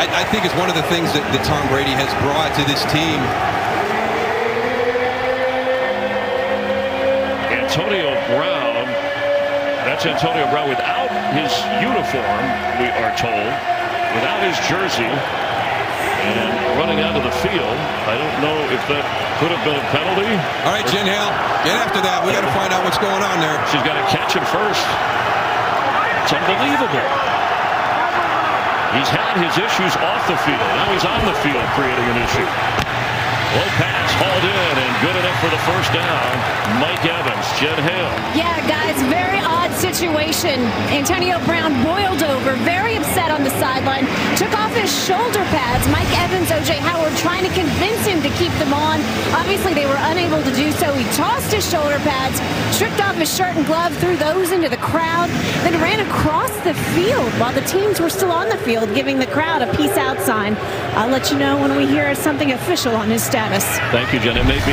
I, I think it's one of the things that, that Tom Brady has brought to this team. Antonio Brown. That's Antonio Brown without his uniform, we are told, without his jersey, and running out of the field. I don't know if that could have been a penalty. All right, Jen Hale, get after that. We got to find out what's going on there. She's got to catch him first. It's unbelievable. He's had his issues off the field. Now he's on the field creating an issue. Low pass hauled in and good enough for the first down. Mike Evans, Jen Hale. Yeah, guys, very odd situation. Antonio Brown boiled over, very upset on the sideline, took off his shoulder pads. Mike Evans, O.J. Howard trying to convince him to keep them on. Obviously, they were unable to do so. He tossed his shoulder pads, stripped off his shirt and glove, threw those into the crowd, then ran across the field while the teams were still on the field, giving the crowd a peace out sign. I'll let you know when we hear something official on his status. Thank you, Jen. It may be